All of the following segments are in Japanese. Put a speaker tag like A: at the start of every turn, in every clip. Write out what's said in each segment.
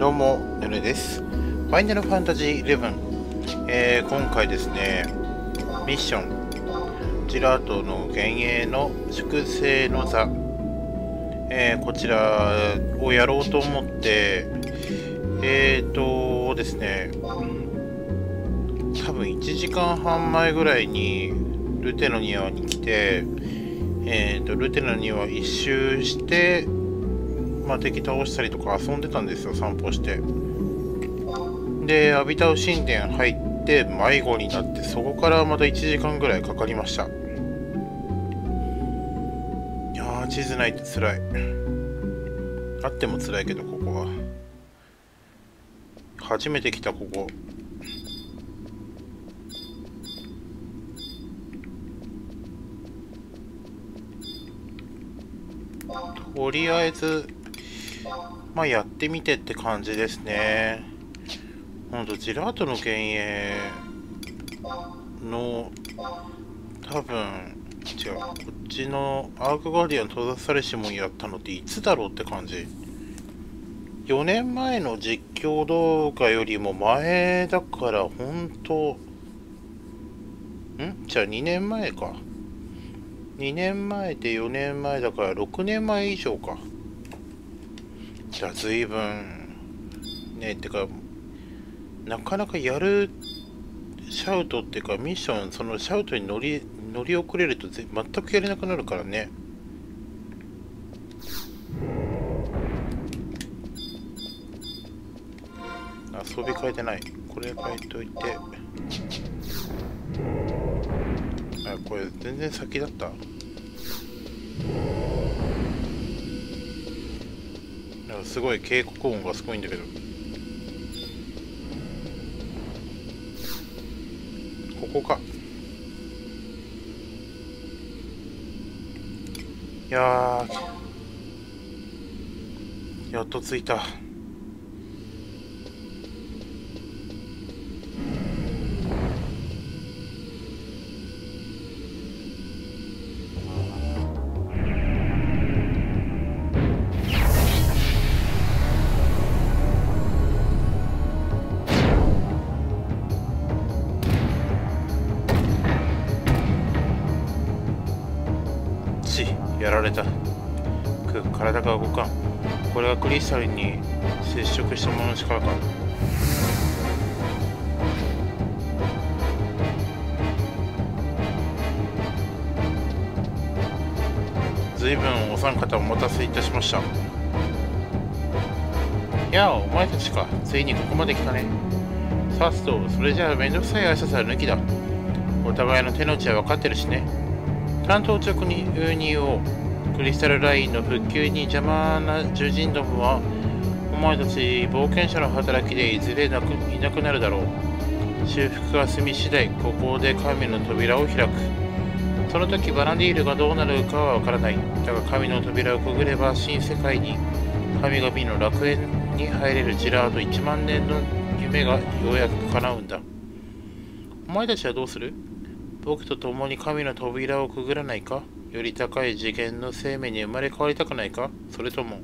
A: どうも、ねるです。ファイナルファンタジー11、えー、今回ですね、ミッション、ジラートの幻影の粛清の座、えー、こちらをやろうと思って、えーとですね、多分1時間半前ぐらいにルテの庭に来て、えーと、ルテの庭一周して、まあ、敵倒したりとか遊んでたんですよ散歩して。でアビタウ神殿入って迷子になってそこからまた1時間ぐらいかかりました。いや地図ないと辛い。あっても辛いけどここは。初めて来たここ。とりあえずまあやってみてって感じですね。ほんと、ジェラートの幻影の多分、違う、こっちのアークガーディアン閉ざされしもんやったのっていつだろうって感じ。4年前の実況動画よりも前だから本当ん？じゃあ2年前か。2年前で4年前だから6年前以上か。じゃあ随分ねってかなかなかやるシャウトっていうかミッションそのシャウトに乗り乗り遅れると全くやれなくなるからね。遊び変えてない。これ変えといて。あこれ全然先だった。すごい警告音がすごいんだけど。ここか。いややっと着いた。られた。く体が動かん。これはクリスタルに接触したものの力か随分お三方お待たせいたしました。いやお前たちか。ついにここまで来たね。さすとそれじゃあめんどくさい挨拶は抜きだ。お互いの手の内は分かってるしね。担当直入をクリスタルラインの復旧に邪魔な獣人どもはお前たち冒険者の働きでいずれなくいなくなるだろう。修復が済み次第ここで神の扉を開く。その時バナディールがどうなるかはわからない。だが神の扉をくぐれば新世界に神々の楽園に入れるジラード1万年の夢がようやく叶うんだ。お前たちはどうする？僕と共に神の扉をくぐらないか？より高い次元の生命に生まれ変わりたくないか？それとも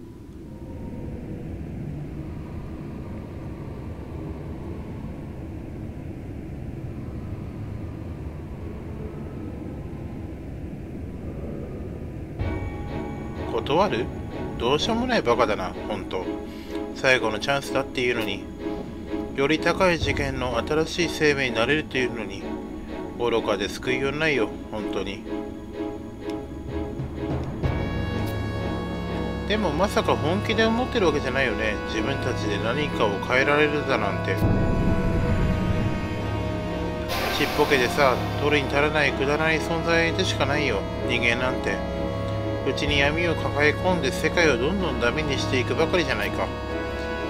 A: 断る？どうしようもないバカだな、本当最後のチャンスだっていうのに。より高い次元の新しい生命になれるっていうのに。愚かで救いようないよ、本当に。でもまさか本気で思ってるわけじゃないよね。自分たちで何かを変えられるだなんて。ちっぽけでさ取るに足らないくだらない存在でしかないよ。人間なんて。うちに闇を抱え込んで世界をどんどんダメにしていくばかりじゃないか。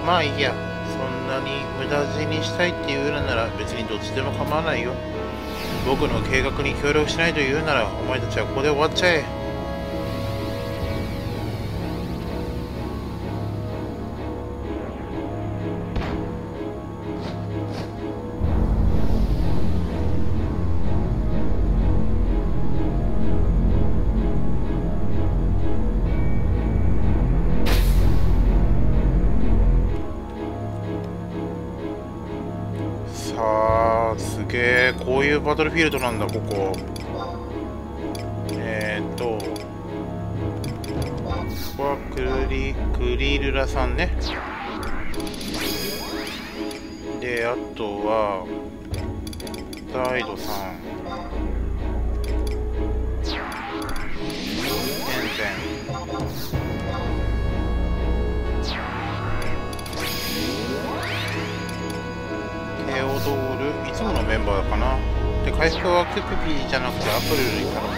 A: まあいいや。そんなに無駄死にしたいっていうのなら別にどっちでも構わないよ。僕の計画に協力しないというならお前たちはここで終わっちゃえ。トルフィールドなんだここ。えー、っとここはクリクリルラさんね。であとはダイドさん。テンテン。テオドール。いつものメンバーかな。で回復はクピピじゃなくてアプリルに頼も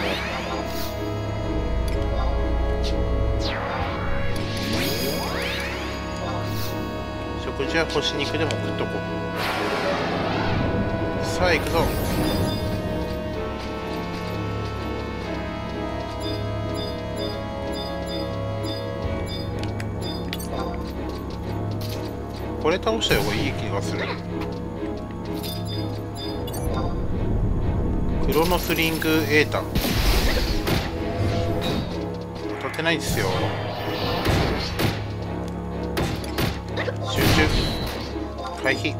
A: 食事は干し肉でも食っとこう。さあ行くぞ。これ倒した方がいい気がする。クロノスリングエータ立てないですよ。集中。回避。イ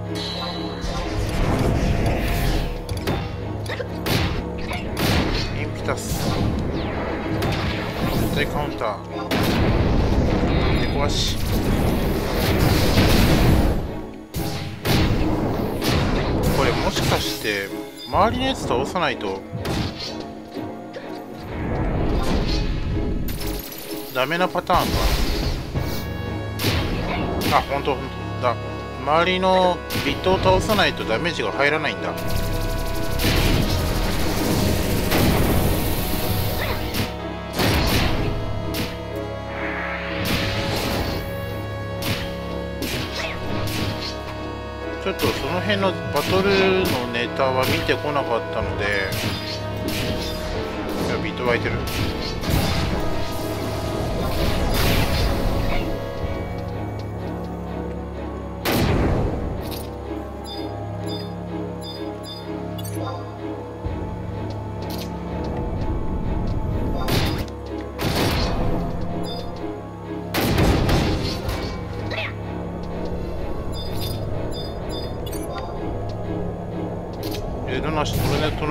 A: ンピタス。絶対カウンター。で壊し。これもしかして周りのやつ倒さないと。ダメなパターンか。あ本当本当。だ。周りのビットを倒さないとダメージが入らないんだ。辺のバトルのネタは見てこなかったのでいやビート湧いてる。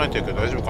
A: トルネ唱えてるけど大丈夫か？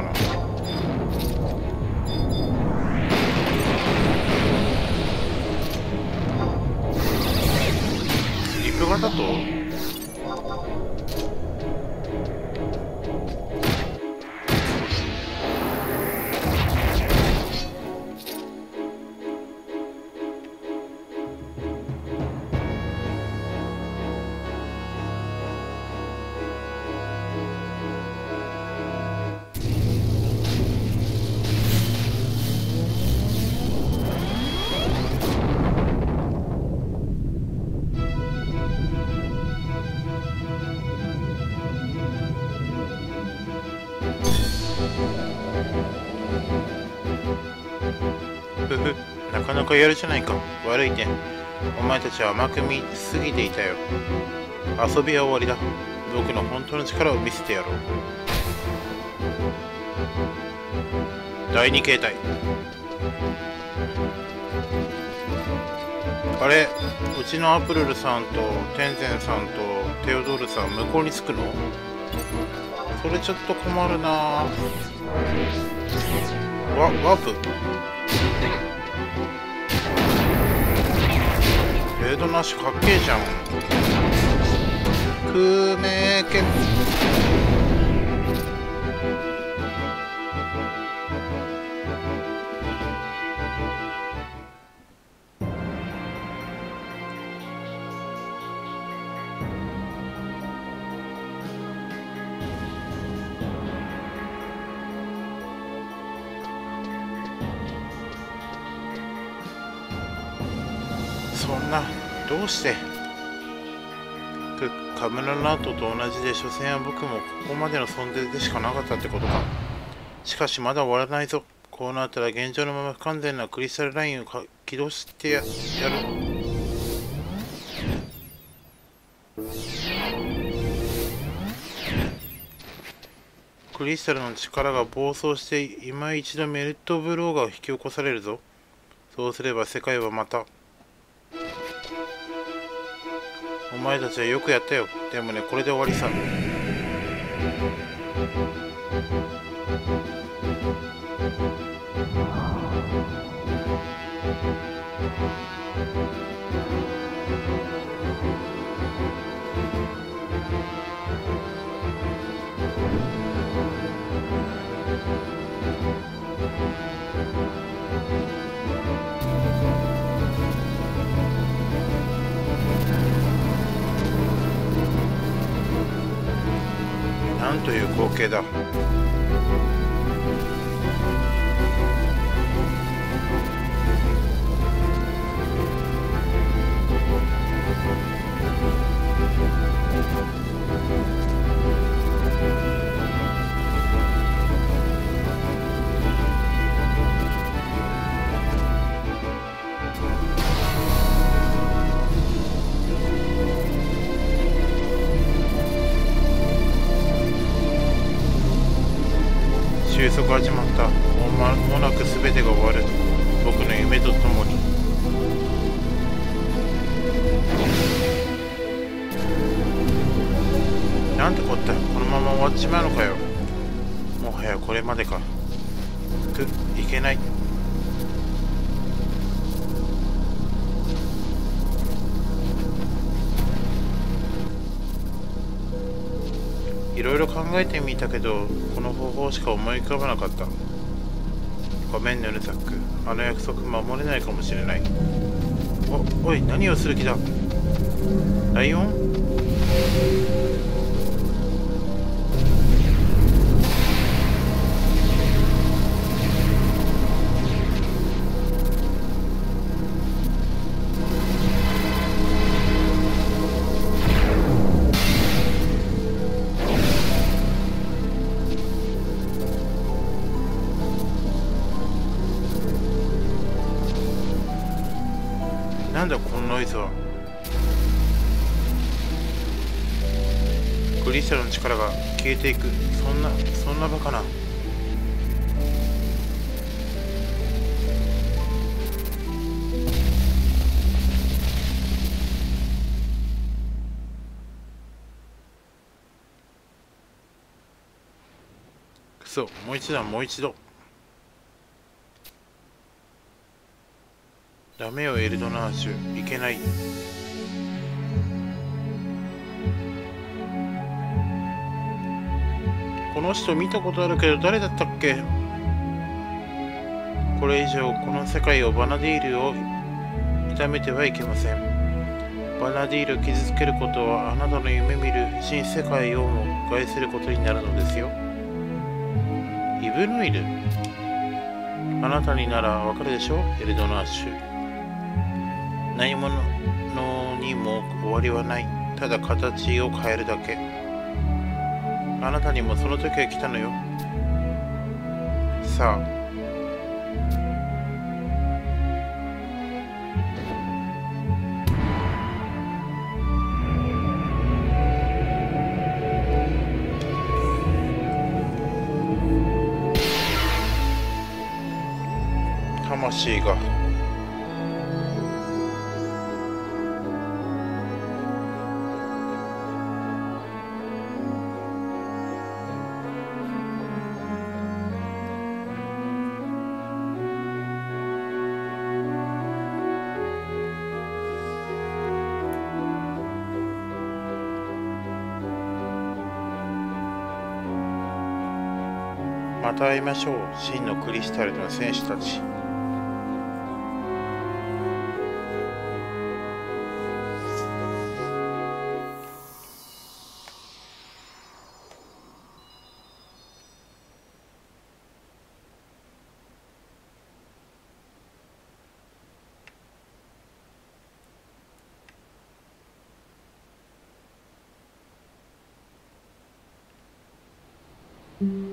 A: かやるじゃないか。悪いね。お前たちは甘く見すぎていたよ。遊びは終わりだ。僕の本当の力を見せてやろう。第二形態。あれ？うちのアプルルさんとテンゼンさんとテオドールさん向こうに着くの？それちょっと困るな。わワープ？レードなしかっけえじゃん。空明剣して。カムラナートと同じで所詮は僕もここまでの存在でしかなかったってことか。しかしまだ終わらないぞ。こうなったら現状のまま不完全なクリスタルラインを起動してややる。クリスタルの力が暴走して今一度メルトブローが引き起こされるぞ。そうすれば世界はまた。お前たちはよくやったよ。でもねこれで終わりさ。なんという光景だ。わる僕の夢とともに。なんてこった？このまま終わっちまうのかよ。もはやこれまでか。くいけない。いろいろ考えてみたけどこの方法しか思い浮かばなかった。ごめんねルザックあの約束守れないかもしれない。おおい何をする気だ？ライオン？なんだこのノイズはクリスタルの力が消えていく。そんなそんなバカな。くそもう一度もう一度。ダメよエルドナーシュいけない。この人見たことあるけど誰だったっけ？これ以上この世界をバナディールを痛めてはいけません。バナディールを傷つけることはあなたの夢見る新世界をも害することになるのですよ。イブヌイル。あなたにならわかるでしょ？エルドナーシュ何者にも終わりはない。ただ形を変えるだけ。あなたにもその時が来たのよ。さあ。魂が。た会いましょう。真のクリスタルの戦士たち。うん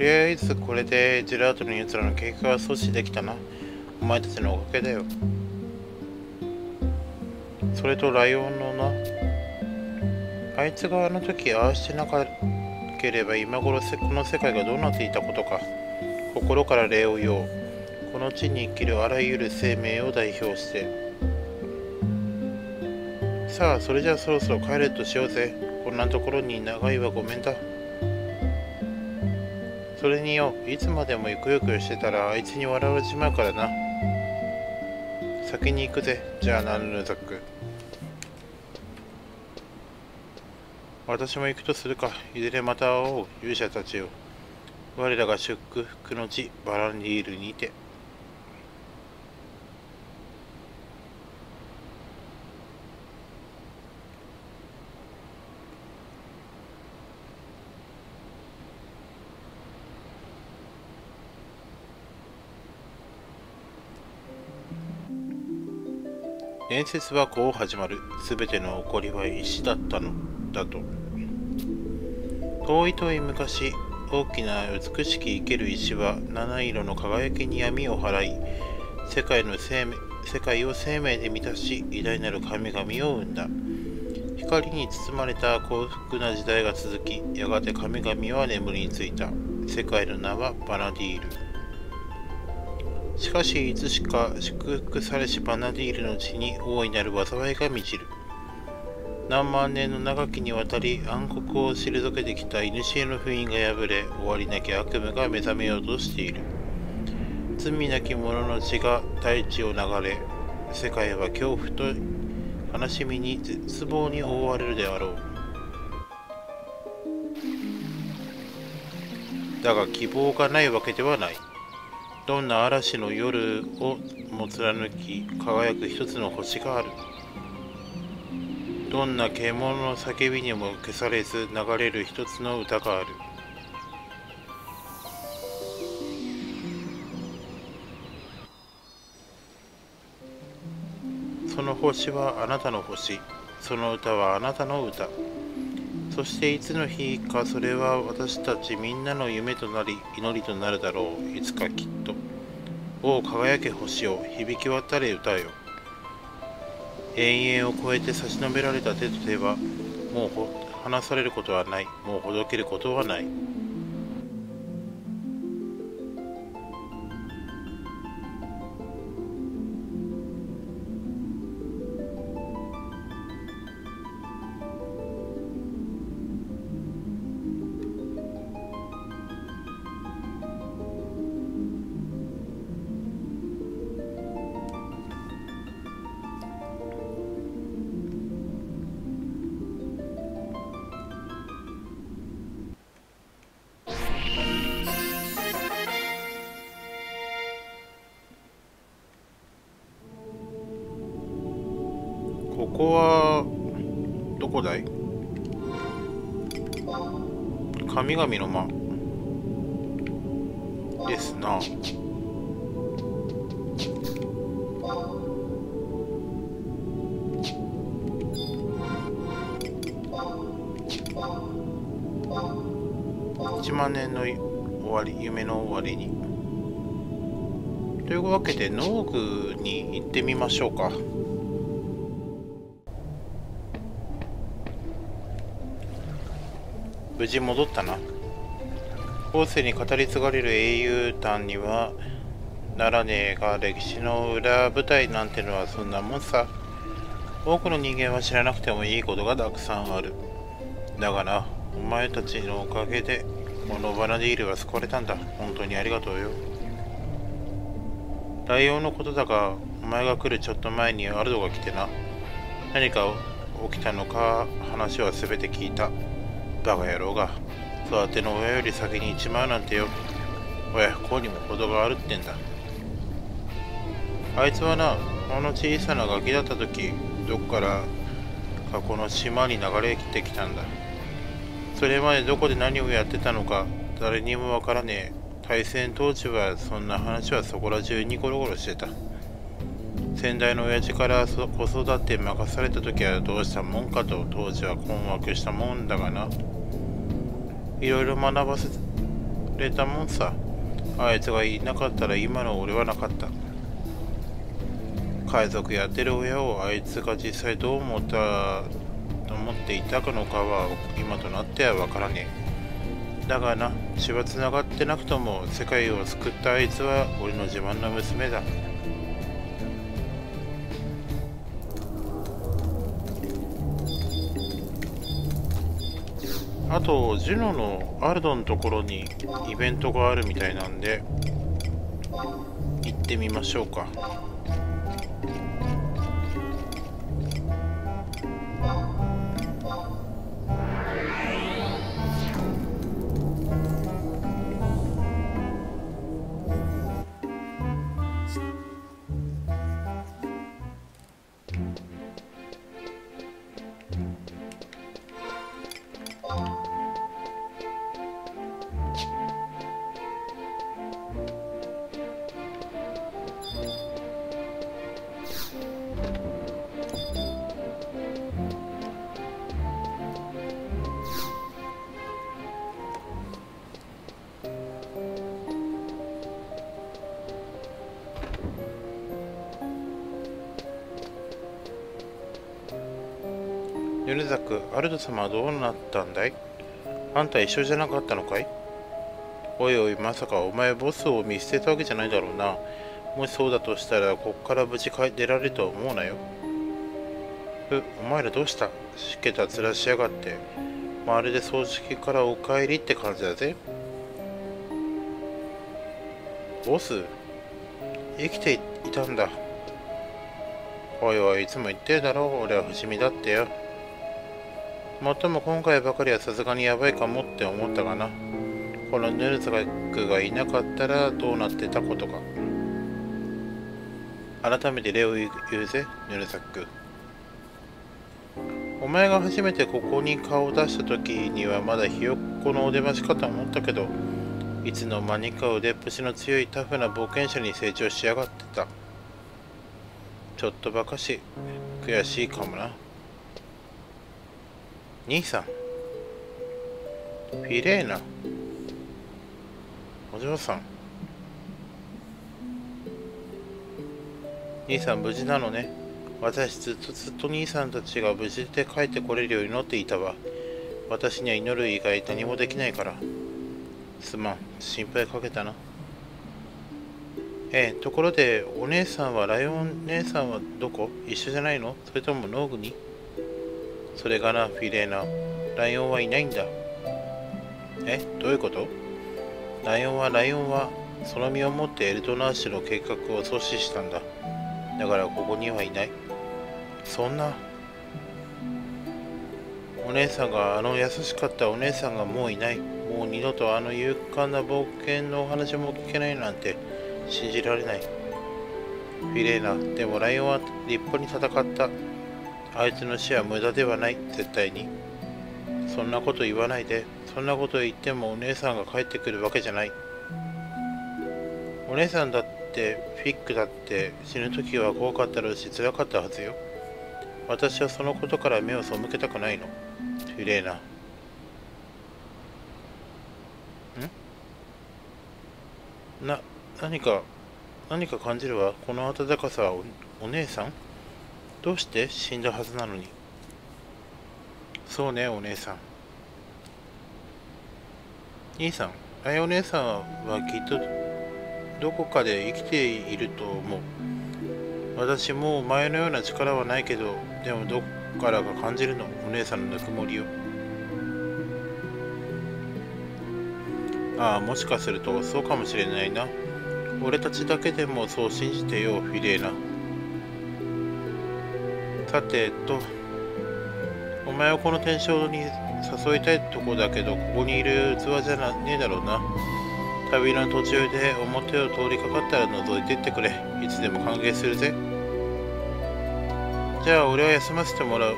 A: りあえずこれでジェラートの奴らの計画は阻止できたな。お前たちのおかげだよ。それとライオンのな。あいつがあの時ああしてなければ今頃せこの世界がどうなっていたことか。心から礼を言おう。この地に生きるあらゆる生命を代表して。さあそれじゃあそろそろ帰れとしようぜ。こんなところに長いはごめんだ。それによいつまでもゆくゆくしてたらあいつに笑われちまうからな。先に行くぜ。じゃあなヌヌザック私も行くとするか。いずれまた会おう勇者たちよ我らが祝福の地バランディールにて。伝説はこう始まる。すべての起こりは石だったのだと。遠い遠い昔、大きな美しき生ける石は七色の輝きに闇を払い、世界の生命世界を生命で満たし、偉大なる神々を生んだ。光に包まれた幸福な時代が続き、やがて神々は眠りについた。世界の名はバナディール。しかしいつしか祝福されしバナディールの地に大いなる災いが満ちる。何万年の長きにわたり暗黒を退けてきた古の封印が破れ終わりなき悪夢が目覚めようとしている。罪なき者の血が大地を流れ世界は恐怖と悲しみに絶望に覆われるであろう。だが希望がないわけではない。どんな嵐の夜をも貫き輝く一つの星がある。どんな獣の叫びにも消されず流れる一つの歌がある。その星はあなたの星。その歌はあなたの歌。そしていつの日かそれは私たちみんなの夢となり祈りとなるだろう。いつかきっと。おお輝け星を響き渡れ歌よ。永遠を超えて差し伸べられた手と手はもう離されることはない。もうほどけることはない。ここはどこだい？神々の間。ですな。1万年の終わり夢の終わりに。というわけで農具に行ってみましょうか。無事戻ったな。後世に語り継がれる英雄譚にはならねえが歴史の裏舞台なんてのはそんなもんさ。多くの人間は知らなくてもいいことがたくさんある。だがなお前たちのおかげでこのバナディールは救われたんだ。本当にありがとうよ。ライオンのことだがお前が来るちょっと前にアルドが来てな。何か起きたのか話は全て聞いた。バカ野郎が育ての親より先に行っちまうなんてよ。親不幸にも程があるってんだ。あいつはなこの小さなガキだった時どっからかこの島に流れてきたんだ。それまでどこで何をやってたのか誰にもわからねえ。対戦当時はそんな話はそこら中にゴロゴロしてた。先代の親父から子育て任された時はどうしたもんかと当時は困惑したもんだがな。いろいろ学ばせれたもんさ。あいつがいなかったら今の俺はなかった。海賊やってる親をあいつが実際どう思ったと思っていたかのかは今となってはわからねえ。だがな血はつながってなくとも世界を救ったあいつは俺の自慢の娘だ。あとジュノのアルドのところにイベントがあるみたいなんで行ってみましょうか。米崎アルド様はどうなったんだい？あんた一緒じゃなかったのかい？おいおい、まさかお前ボスを見捨てたわけじゃないだろうな。もしそうだとしたら、こっから無事出られるとは思うなよ。え、お前らどうした？しけた面しやがって。まるで葬式からお帰りって感じだぜ。ボス生きていたんだ。おいおい、いつも言ってるだろ。俺は不死身だってよ。もっとも今回ばかりはさすがにやばいかもって思ったがな。このヌルザクがいなかったらどうなってたことか。改めて礼を言うぜ、ヌルザック。お前が初めてここに顔を出した時にはまだひよっこのお出ましかと思ったけど、いつの間にか腕っぷしの強いタフな冒険者に成長しやがってた。ちょっとばかし悔しいかもな。兄さん。フィレーナ。お嬢さん。兄さん無事なのね。私ずっとずっと兄さんたちが無事で帰ってこれるよう祈っていたわ。私には祈る以外何もできないから。すまん。心配かけたな。ええところでお姉さんはライオン姉さんはどこ？一緒じゃないの？それとも農具に？それがなフィレーナ。ライオンはいないんだ。えどういうこと？ライオンはライオンはその身をもってエルドナーシュの計画を阻止したんだ。だからここにはいない。そんな。お姉さんがあの優しかったお姉さんがもういない。もう二度とあの勇敢な冒険のお話も聞けないなんて信じられない。フィレーナ。でもライオンは立派に戦った。あいつの死は無駄ではない絶対にそんなこと言わないでそんなこと言ってもお姉さんが帰ってくるわけじゃない。お姉さんだって、フィックだって死ぬ時は怖かったろうし辛かったはずよ。私はそのことから目を背けたくないの。フィレーナ。ん？な、何か、何か感じるわ。この温かさはおお姉さん？どうして死んだはずなのに？そうね、お姉さん。兄さん、あやお姉さんはきっとどこかで生きていると思う。私もう前のような力はないけど、でもどこからか感じるの、お姉さんのぬくもりを。ああ、もしかするとそうかもしれないな。俺たちだけでもそう信じてよ、フィレーナ。さてと、お前はこの天正に誘いたいとこだけど、ここにいる器じゃなねえだろうな。旅の途中で表を通りかかったら覗いてってくれ。いつでも歓迎するぜ。じゃあ俺は休ませてもらう。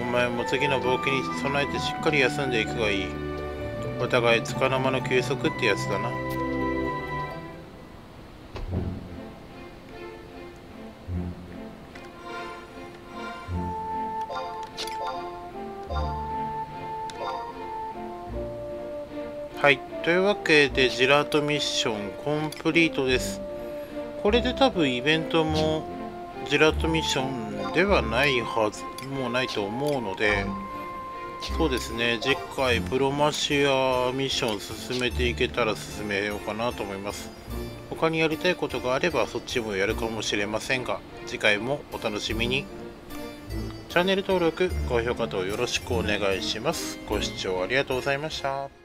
A: お前も次の冒険に備えてしっかり休んでいくがいい。お互い束の間の休息ってやつだな。はい。というわけで、ジラートミッションコンプリートです。これで多分イベントもジラートミッションではないはず、もうないと思うので、そうですね。次回プロマシアミッション進めていけたら進めようかなと思います。他にやりたいことがあればそっちもやるかもしれませんが次回もお楽しみに。チャンネル登録高評価等よろしくお願いします。ご視聴ありがとうございました。